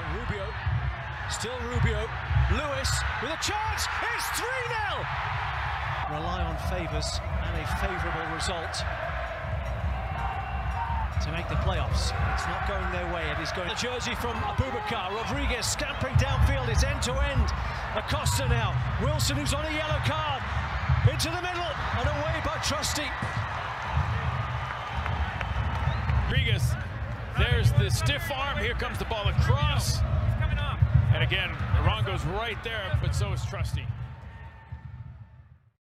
Point. Rubio, still Rubio. Lewis with a chance. It's 3 0. Rely on favours and a favourable result to make the playoffs. It's not going their way. It is going. The jersey from Abubakar. Rodriguez scampering downfield. It's end to end. Acosta now. Wilson, who's on a yellow card. Into the middle and away by Trusty. Rodriguez. There's the stiff arm. Here comes the ball across. And again, Iran goes right there, but so is Trusty.